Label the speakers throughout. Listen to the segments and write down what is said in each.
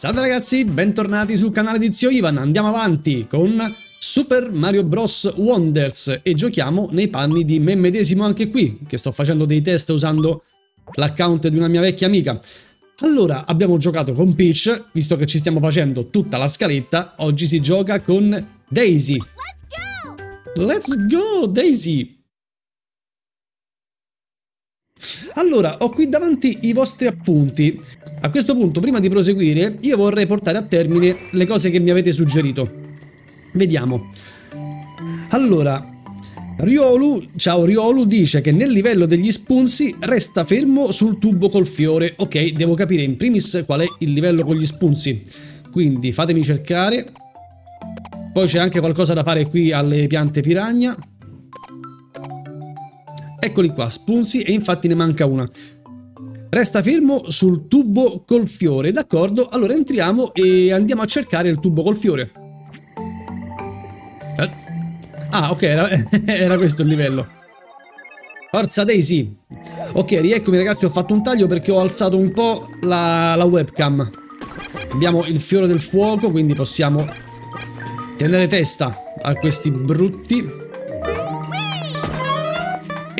Speaker 1: Salve ragazzi, bentornati sul canale di Zio Ivan, andiamo avanti con Super Mario Bros. Wonders e giochiamo nei panni di me medesimo anche qui, che sto facendo dei test usando l'account di una mia vecchia amica. Allora, abbiamo giocato con Peach, visto che ci stiamo facendo tutta la scaletta, oggi si gioca con Daisy. Let's go, Daisy! Allora, ho qui davanti i vostri appunti. A questo punto, prima di proseguire, io vorrei portare a termine le cose che mi avete suggerito. Vediamo. Allora, Riolu, ciao Riolu, dice che nel livello degli spunzi resta fermo sul tubo col fiore. Ok, devo capire in primis qual è il livello con gli spunzi. Quindi fatemi cercare. Poi c'è anche qualcosa da fare qui alle piante piragna. Eccoli qua, spunzi e infatti ne manca una. Resta fermo sul tubo col fiore, d'accordo? Allora entriamo e andiamo a cercare il tubo col fiore. Eh? Ah, ok, era, era questo il livello. Forza Daisy! Ok, rieccomi ragazzi, ho fatto un taglio perché ho alzato un po' la, la webcam. Abbiamo il fiore del fuoco, quindi possiamo tenere testa a questi brutti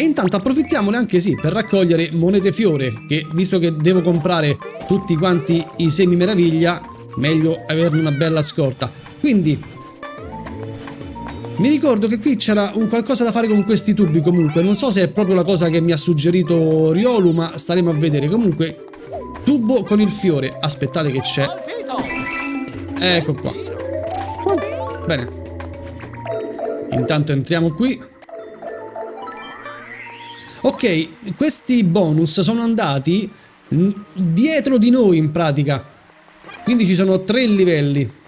Speaker 1: e intanto approfittiamone anche sì per raccogliere monete fiore, che visto che devo comprare tutti quanti i semi meraviglia, meglio averne una bella scorta. Quindi mi ricordo che qui c'era un qualcosa da fare con questi tubi comunque, non so se è proprio la cosa che mi ha suggerito Riolu, ma staremo a vedere. Comunque, tubo con il fiore, aspettate che c'è. Ecco qua. Bene. Intanto entriamo qui. Ok, questi bonus sono andati dietro di noi in pratica. Quindi ci sono tre livelli.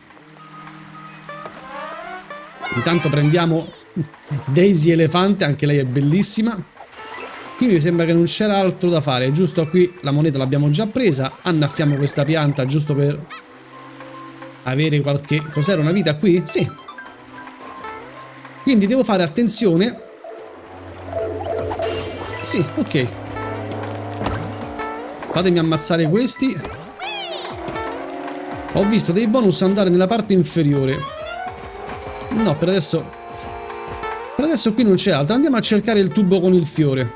Speaker 1: Intanto prendiamo Daisy Elefante, anche lei è bellissima. Qui mi sembra che non c'era altro da fare, giusto qui la moneta l'abbiamo già presa. Annaffiamo questa pianta giusto per avere qualche... Cos'era una vita qui? Sì. Quindi devo fare attenzione sì, ok. Fatemi ammazzare questi. Ho visto dei bonus andare nella parte inferiore. No, per adesso... Per adesso qui non c'è altro. Andiamo a cercare il tubo con il fiore.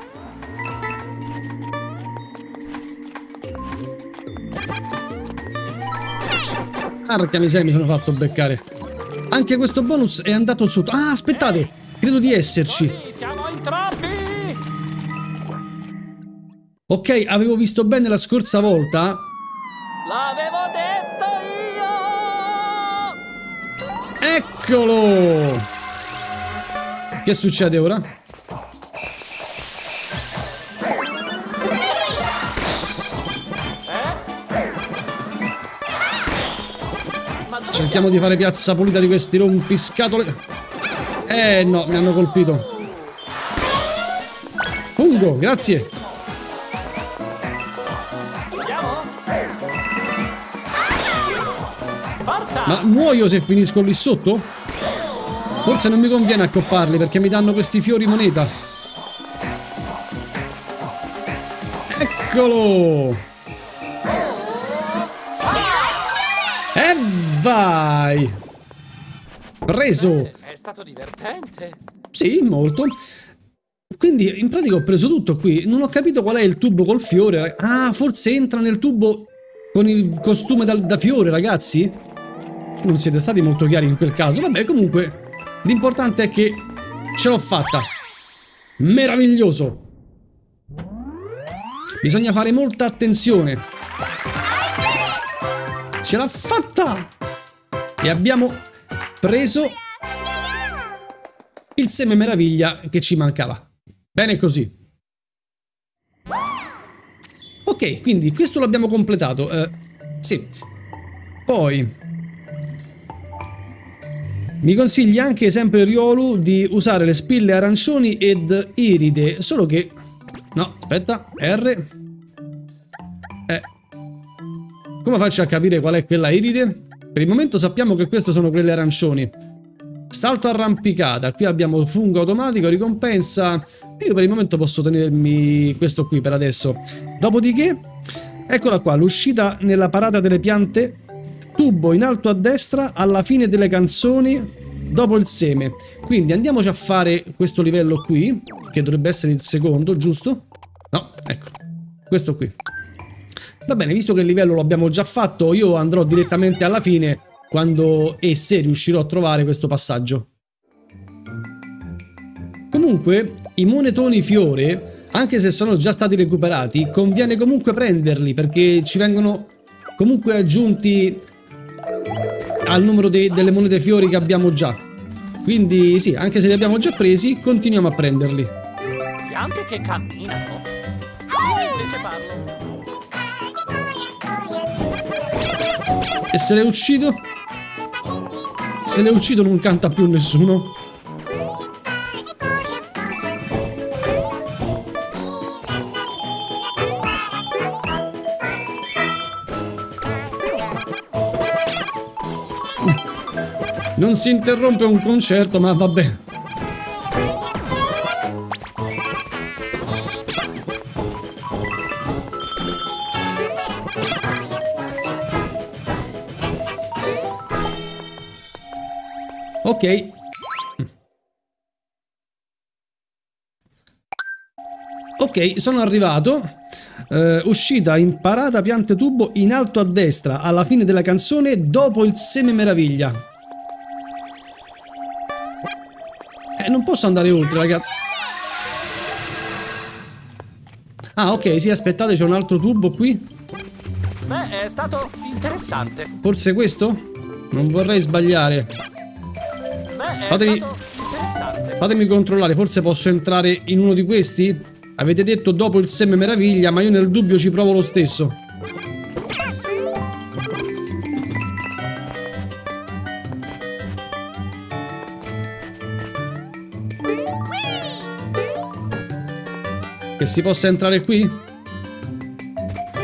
Speaker 1: Arca miseria, mi sono fatto beccare. Anche questo bonus è andato sotto. Ah, aspettate! Credo di esserci. Ok, avevo visto bene la scorsa volta. L'avevo detto io! Eccolo! Che succede ora? Cerchiamo di fare piazza pulita di questi rompiscatole. Eh no, mi hanno colpito. Fungo, grazie. Ma muoio se finisco lì sotto? Forse non mi conviene accopparli perché mi danno questi fiori moneta. Eccolo! E vai! Preso!
Speaker 2: È stato divertente.
Speaker 1: Sì, molto. Quindi in pratica ho preso tutto qui. Non ho capito qual è il tubo col fiore. Ah, forse entra nel tubo con il costume da, da fiore, ragazzi? Non siete stati molto chiari in quel caso. Vabbè, comunque, l'importante è che ce l'ho fatta. Meraviglioso. Bisogna fare molta attenzione. Ce l'ha fatta! E abbiamo preso il seme meraviglia che ci mancava. Bene così. Ok, quindi questo l'abbiamo completato. Uh, sì. Poi mi consiglia anche sempre Riolu di usare le spille arancioni ed iride, solo che... No, aspetta, R... Eh... Come faccio a capire qual è quella iride? Per il momento sappiamo che queste sono quelle arancioni. Salto arrampicata, qui abbiamo fungo automatico, ricompensa... Io per il momento posso tenermi questo qui per adesso. Dopodiché, eccola qua, l'uscita nella parata delle piante tubo in alto a destra alla fine delle canzoni dopo il seme. Quindi andiamoci a fare questo livello qui, che dovrebbe essere il secondo, giusto? No, ecco, questo qui. Va bene, visto che il livello lo abbiamo già fatto, io andrò direttamente alla fine quando e se riuscirò a trovare questo passaggio. Comunque, i monetoni fiore, anche se sono già stati recuperati, conviene comunque prenderli perché ci vengono comunque aggiunti al numero de delle monete fiori che abbiamo già. Quindi sì, anche se li abbiamo già presi, continuiamo a prenderli.
Speaker 2: Piante che camminano? Io invece
Speaker 1: parlo. E se le uccido? Se le uccido non canta più nessuno. Non si interrompe un concerto, ma vabbè. Ok. Ok, sono arrivato. Uh, uscita imparata piante tubo in alto a destra alla fine della canzone dopo il seme meraviglia. Eh, non posso andare oltre, ragazzi. Ah, ok, sì, aspettate, c'è un altro tubo qui.
Speaker 2: Beh, è stato interessante.
Speaker 1: Forse questo? Non vorrei sbagliare.
Speaker 2: Beh, è fatemi, stato interessante.
Speaker 1: Fatemi controllare, forse posso entrare in uno di questi? Avete detto dopo il seme meraviglia, ma io nel dubbio ci provo lo stesso. Che si possa entrare qui?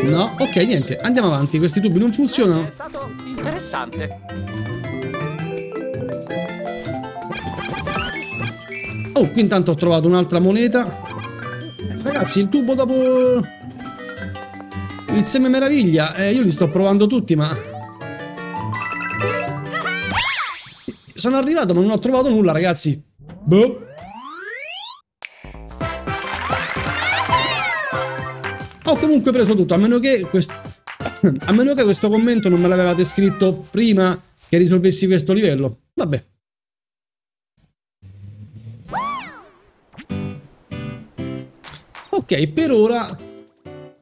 Speaker 1: No? Ok, niente. Andiamo avanti. Questi tubi non funzionano.
Speaker 2: È stato interessante.
Speaker 1: Oh, qui intanto ho trovato un'altra moneta. Ragazzi, il tubo dopo... Il seme meraviglia. Eh, io li sto provando tutti, ma... Sono arrivato, ma non ho trovato nulla, ragazzi. Boh. Ho comunque preso tutto, a meno che questo, a meno che questo commento non me l'avevate scritto prima che risolvessi questo livello. Vabbè. Ok, per ora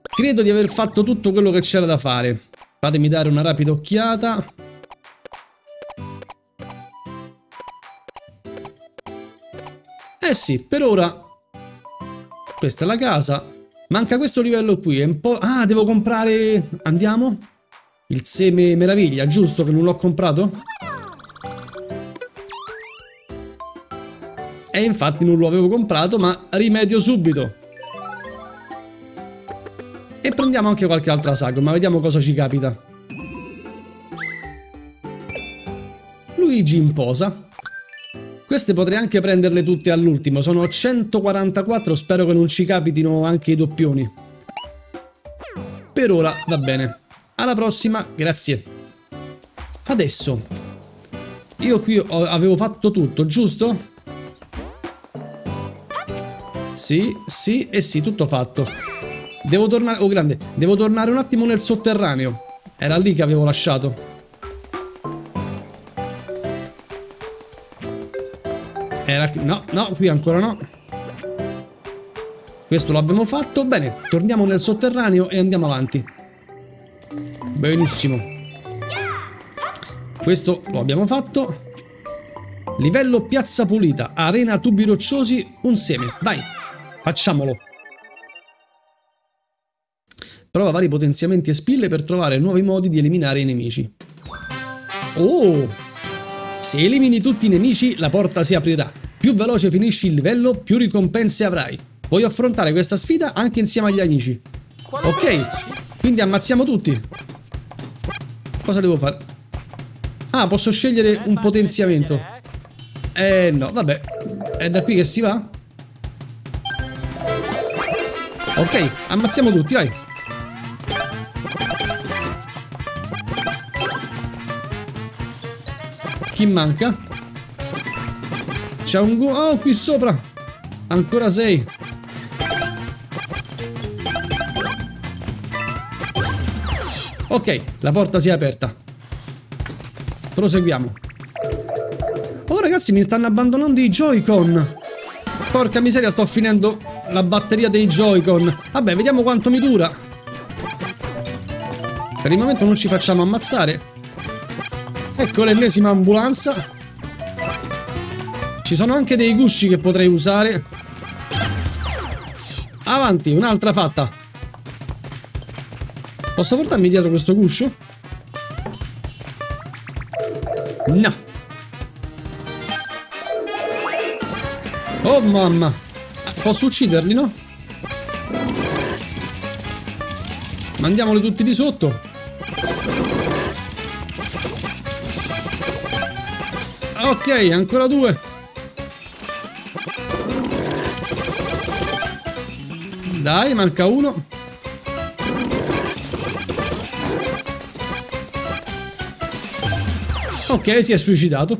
Speaker 1: credo di aver fatto tutto quello che c'era da fare. Fatemi dare una rapida occhiata. Eh sì, per ora questa è la casa. Manca questo livello qui, è un po'... Ah, devo comprare... Andiamo? Il seme meraviglia, giusto che non l'ho comprato? E infatti non lo avevo comprato, ma rimedio subito. E prendiamo anche qualche altra sagoma, vediamo cosa ci capita. Luigi in posa. Queste potrei anche prenderle tutte all'ultimo, sono 144, spero che non ci capitino anche i doppioni. Per ora va bene. Alla prossima, grazie. Adesso, io qui avevo fatto tutto, giusto? Sì, sì e sì, tutto fatto. Devo tornare, oh grande, devo tornare un attimo nel sotterraneo. Era lì che avevo lasciato. Era... No, no, qui ancora no. Questo l'abbiamo fatto. Bene, torniamo nel sotterraneo e andiamo avanti. Benissimo. Questo lo abbiamo fatto. Livello piazza pulita. Arena tubi rocciosi. Un seme. Dai, facciamolo. Prova vari potenziamenti e spille per trovare nuovi modi di eliminare i nemici. Oh! Se elimini tutti i nemici, la porta si aprirà. Più veloce finisci il livello, più ricompense avrai. Puoi affrontare questa sfida anche insieme agli amici. Ok, quindi ammazziamo tutti. Cosa devo fare? Ah, posso scegliere un potenziamento. Eh no, vabbè. È da qui che si va? Ok, ammazziamo tutti, vai. Chi manca? C'è un... Oh, qui sopra! Ancora sei. Ok, la porta si è aperta. Proseguiamo. Oh ragazzi, mi stanno abbandonando i Joy-Con. Porca miseria, sto finendo la batteria dei Joy-Con. Vabbè, vediamo quanto mi dura. Per il momento non ci facciamo ammazzare. Ecco l'ennesima ambulanza. Ci sono anche dei gusci che potrei usare. Avanti, un'altra fatta. Posso portarmi dietro questo guscio? No. Oh mamma. Posso ucciderli, no? Mandiamoli tutti di sotto. Ok, ancora due. Dai, manca uno. Ok, si è suicidato.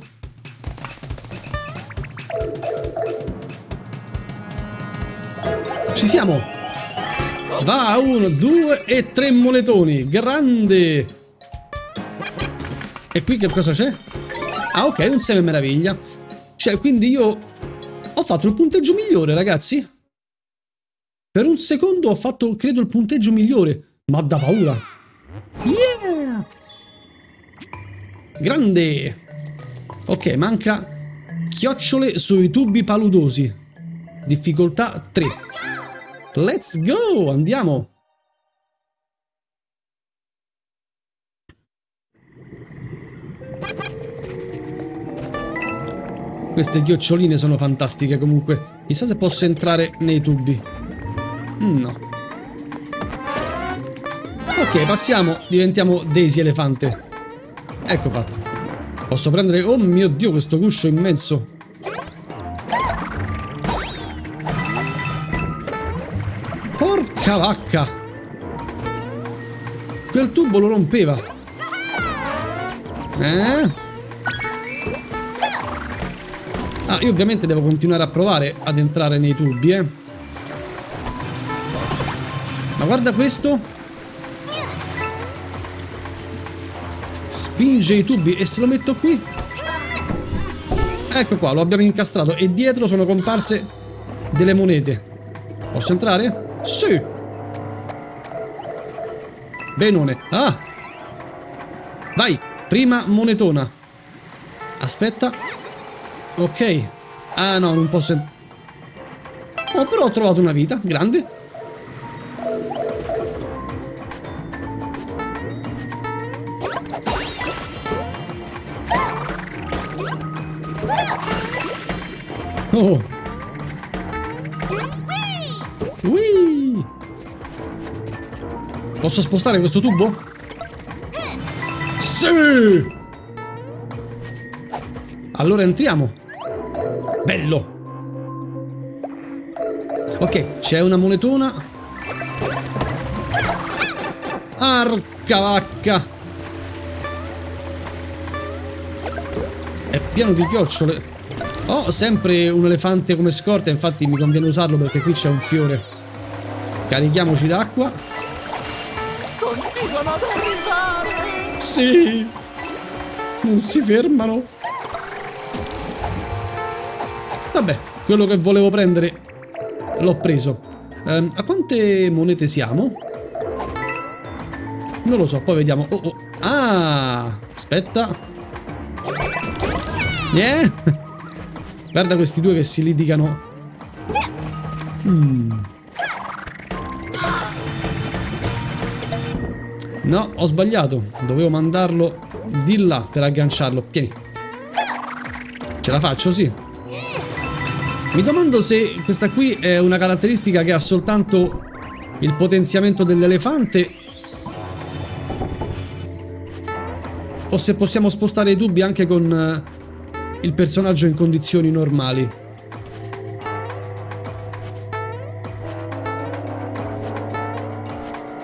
Speaker 1: Ci siamo. Va, uno, due e tre monetoni. Grande. E qui che cosa c'è? Ah, ok, un seme meraviglia. Cioè, quindi io ho fatto il punteggio migliore, ragazzi. Per un secondo ho fatto, credo, il punteggio migliore. Ma da paura. Yeah! Grande! Ok, manca chiocciole sui tubi paludosi. Difficoltà 3. Let's go! Andiamo! Queste chioccioline sono fantastiche comunque. Chissà se posso entrare nei tubi. No. Ok, passiamo. Diventiamo Daisy Elefante. Ecco fatto. Posso prendere... Oh mio Dio, questo guscio immenso. Porca vacca. Quel tubo lo rompeva. Eh? Ah, io ovviamente devo continuare a provare ad entrare nei tubi, eh. Guarda questo. spinge i tubi e se lo metto qui. Ecco qua lo abbiamo incastrato. E dietro sono comparse delle monete. Posso entrare? sì. Benone. Ah. Vai prima monetona. Aspetta. Ok. Ah no non posso oh però ho trovato una vita. Grande Oh! Whee! Posso spostare questo tubo? Sì! Allora entriamo. Bello! Ok, c'è una monetona. Arca vacca! È pieno di chiocciole. Ho sempre un elefante come scorta, infatti mi conviene usarlo perché qui c'è un fiore. Carichiamoci d'acqua.
Speaker 2: Continuano ad arrivare!
Speaker 1: Sì! Non si fermano. Vabbè, quello che volevo prendere l'ho preso. Um, a quante monete siamo? Non lo so, poi vediamo. Oh, oh. Ah! Aspetta. Yeah! Guarda questi due che si litigano. Mm. No, ho sbagliato. Dovevo mandarlo di là per agganciarlo. Tieni. Ce la faccio, sì. Mi domando se questa qui è una caratteristica che ha soltanto il potenziamento dell'elefante o se possiamo spostare i tubi anche con eh, il personaggio in condizioni normali.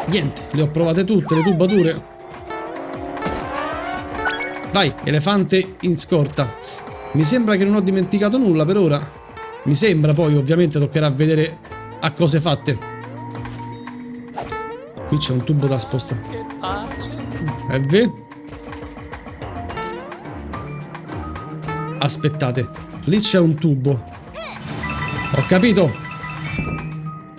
Speaker 1: Niente, le ho provate tutte, le tubature. Vai, elefante in scorta. Mi sembra che non ho dimenticato nulla per ora. Mi sembra, poi ovviamente toccherà vedere a cose fatte. Qui c'è un tubo da spostare.
Speaker 2: Che pace.
Speaker 1: Aspettate, lì c'è un tubo. Ho capito.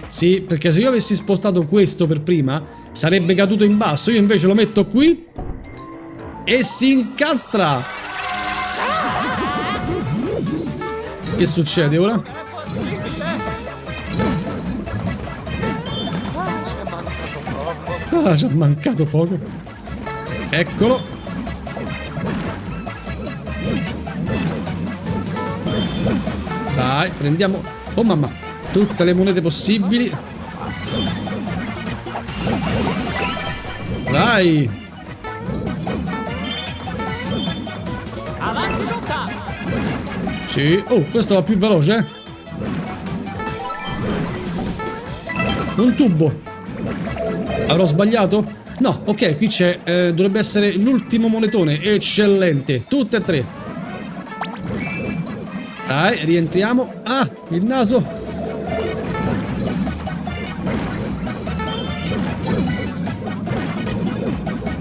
Speaker 1: Sì, perché se io avessi spostato questo per prima, sarebbe caduto in basso. Io invece lo metto qui e si incastra. Che succede ora?
Speaker 2: Ah, ci è mancato poco.
Speaker 1: Eccolo. Dai, prendiamo... Oh mamma, tutte le monete possibili. Dai.
Speaker 2: Avanti lontano.
Speaker 1: Sì. Oh, questo va più veloce, eh. Un tubo. Avrò sbagliato? No, ok, qui c'è... eh, dovrebbe essere l'ultimo monetone. Eccellente. Tutte e tre. Dai, rientriamo. Ah, il naso.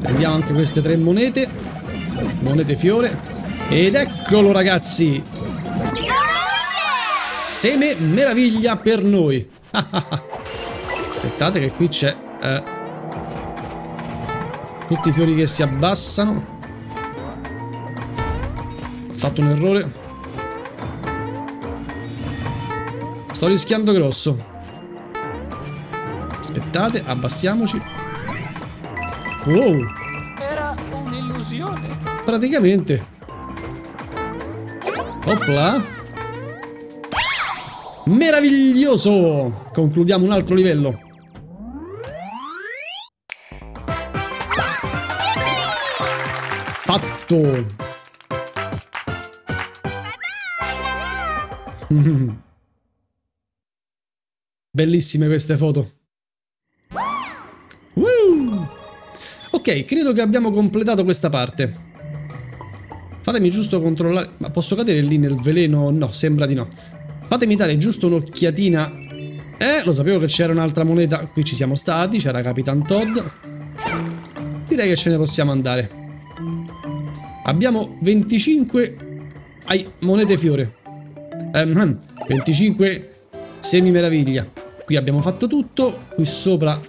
Speaker 1: Prendiamo anche queste tre monete. Monete fiore. Ed eccolo ragazzi. Seme meraviglia per noi. Aspettate che qui c'è... eh, tutti i fiori che si abbassano. Ho fatto un errore. Sto rischiando grosso. Aspettate, abbassiamoci. Wow,
Speaker 2: Era un'illusione.
Speaker 1: praticamente. Opla. Meraviglioso! Concludiamo un altro livello. Fatto! Bellissime queste foto. Woo! Ok, credo che abbiamo completato questa parte. Fatemi giusto controllare... Ma posso cadere lì nel veleno? No, sembra di no. Fatemi dare giusto un'occhiatina. Eh, lo sapevo che c'era un'altra moneta. Qui ci siamo stati, c'era Capitan Todd. Direi che ce ne possiamo andare. Abbiamo 25... Ai, monete fiore. Ehm, 25 semi meraviglia. Qui abbiamo fatto tutto. Qui sopra...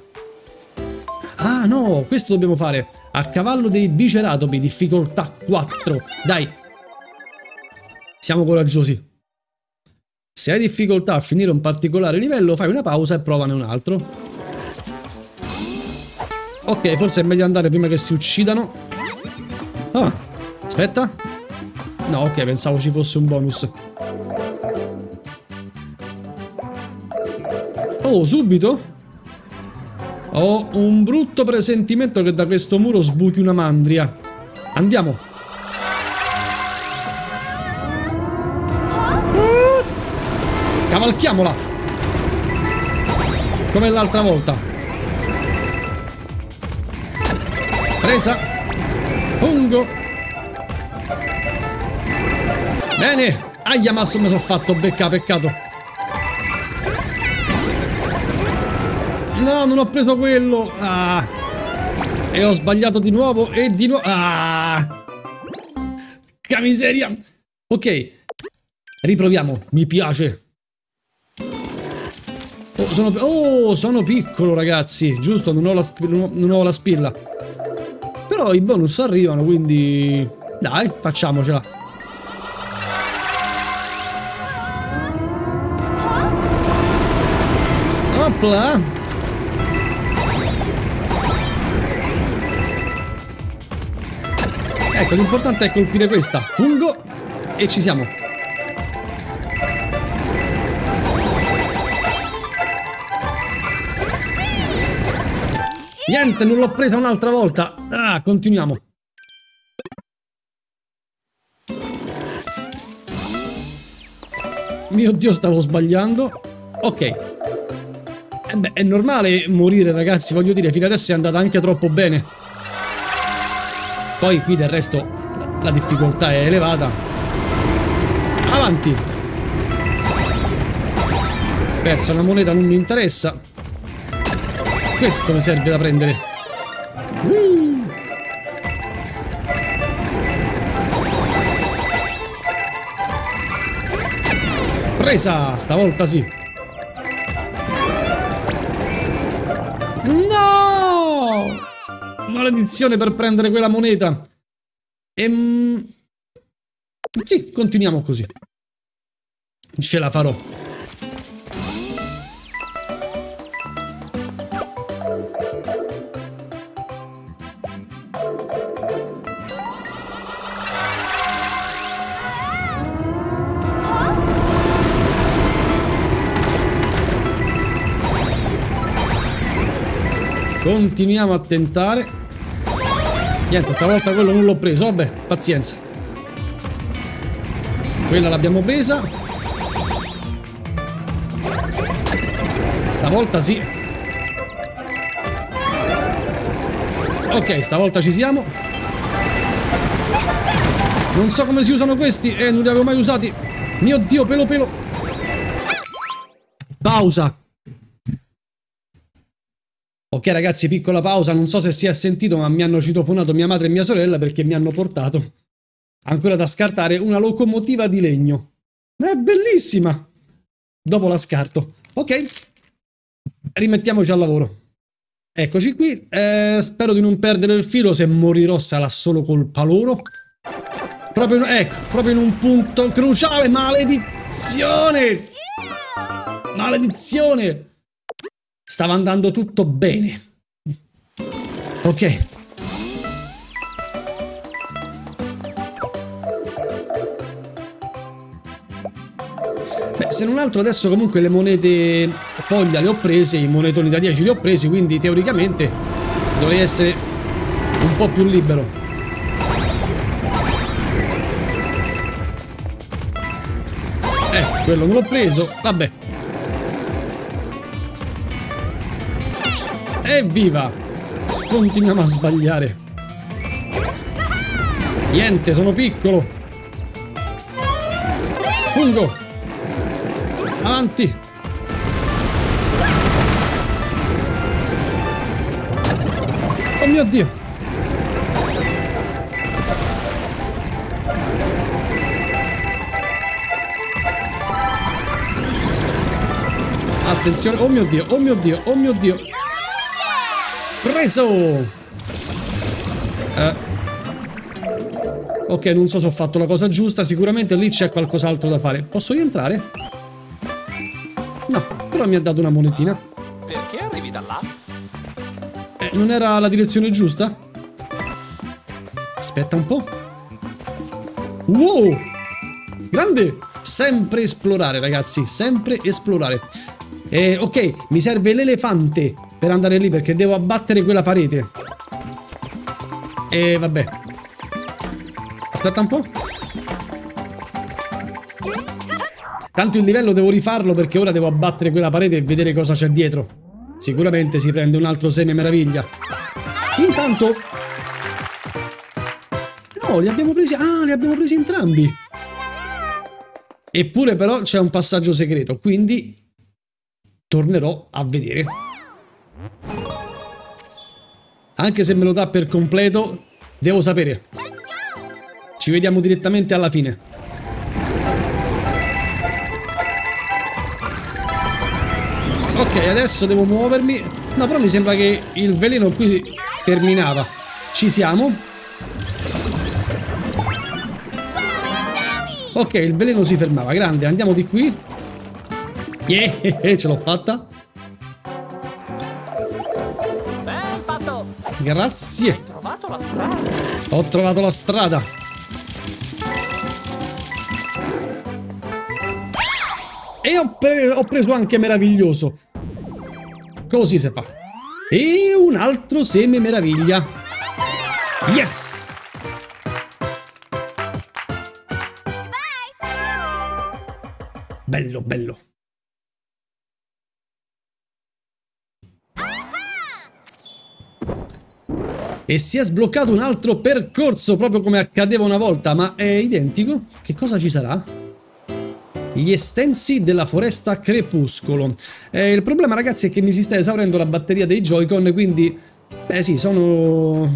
Speaker 1: Ah no, questo dobbiamo fare. A cavallo dei biceratopi, difficoltà 4. Dai. Siamo coraggiosi. Se hai difficoltà a finire un particolare livello, fai una pausa e provane un altro. Ok, forse è meglio andare prima che si uccidano. Ah, aspetta. No, ok, pensavo ci fosse un bonus. Oh, subito? Ho un brutto presentimento che da questo muro sbuchi una mandria. Andiamo. Cavalchiamola. Come l'altra volta. Presa. Pungo. Bene. Aia, ma sono fatto becca, peccato. No, non ho preso quello. Ah. E ho sbagliato di nuovo e di nuovo. Ah. Che miseria. Ok. Riproviamo. Mi piace. Oh sono, oh, sono piccolo, ragazzi. Giusto, non ho, la, non ho la spilla. Però i bonus arrivano, quindi... Dai, facciamocela. Opla. Ecco, l'importante è colpire questa. Fungo. E ci siamo. Niente, non l'ho presa un'altra volta. Ah, continuiamo. Mio Dio, stavo sbagliando. Ok. Eh beh, è normale morire, ragazzi. Voglio dire, fino adesso è andata anche troppo bene. Poi qui del resto la difficoltà è elevata. Avanti. Perso una moneta, non mi interessa. Questo mi serve da prendere. Presa! Stavolta sì. Maledizione per prendere quella moneta. Ehm... Sì, continuiamo così. Ce la farò. Continuiamo a tentare. Niente, stavolta quello non l'ho preso. Vabbè, pazienza. Quella l'abbiamo presa. Stavolta sì. Ok, stavolta ci siamo. Non so come si usano questi eh, non li avevo mai usati. Mio Dio, pelo pelo. Pausa. Ok ragazzi, piccola pausa, non so se si è sentito ma mi hanno citofonato mia madre e mia sorella perché mi hanno portato ancora da scartare una locomotiva di legno. È bellissima! Dopo la scarto. Ok, rimettiamoci al lavoro. Eccoci qui, eh, spero di non perdere il filo, se morirò sarà solo colpa loro. Proprio, ecco, proprio in un punto cruciale, maledizione! Maledizione! Stava andando tutto bene. Ok. Beh, se non altro adesso comunque le monete foglia le ho prese, i monetoni da 10 li ho presi, quindi teoricamente dovrei essere un po' più libero. Eh, quello non l'ho preso, vabbè. Evviva! Continuiamo a sbagliare. Niente, sono piccolo. Fungo. Avanti. Oh mio Dio. Attenzione, oh mio Dio, oh mio Dio, oh mio Dio. Preso! Eh. Ok, non so se ho fatto la cosa giusta, sicuramente lì c'è qualcos'altro da fare. Posso rientrare? No, però mi ha dato una monetina.
Speaker 2: Perché arrivi da là?
Speaker 1: Eh, non era la direzione giusta? Aspetta un po'. Wow! Grande! Sempre esplorare, ragazzi, sempre esplorare. Eh, ok, mi serve l'elefante per andare lì perché devo abbattere quella parete. E vabbè. Aspetta un po'. Tanto il livello devo rifarlo perché ora devo abbattere quella parete e vedere cosa c'è dietro. Sicuramente si prende un altro seme meraviglia. Intanto... No, li abbiamo presi... Ah, li abbiamo presi entrambi. Eppure però c'è un passaggio segreto, quindi tornerò a vedere. Anche se me lo dà per completo, devo sapere. Ci vediamo direttamente alla fine. Ok, adesso devo muovermi. No, però mi sembra che il veleno qui terminava. Ci siamo. Ok, il veleno si fermava. Grande, andiamo di qui. Yeah, ce l'ho fatta. Grazie.
Speaker 2: Hai trovato la strada.
Speaker 1: Ho trovato la strada. E ho, pre ho preso anche meraviglioso. Così si fa. E un altro seme meraviglia. Yes! Bello, bello. E si è sbloccato un altro percorso, proprio come accadeva una volta, ma è identico? Che cosa ci sarà? Gli estensi della foresta crepuscolo. Eh, il problema ragazzi è che mi si sta esaurendo la batteria dei Joy-Con, quindi... Beh sì, sono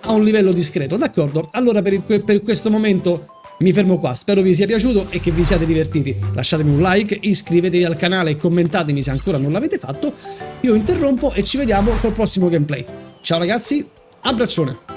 Speaker 1: a un livello discreto. D'accordo, allora per, il, per questo momento mi fermo qua, spero vi sia piaciuto e che vi siate divertiti. Lasciatemi un like, iscrivetevi al canale e commentatemi se ancora non l'avete fatto. Io interrompo e ci vediamo col prossimo gameplay. Ciao ragazzi, abbraccione!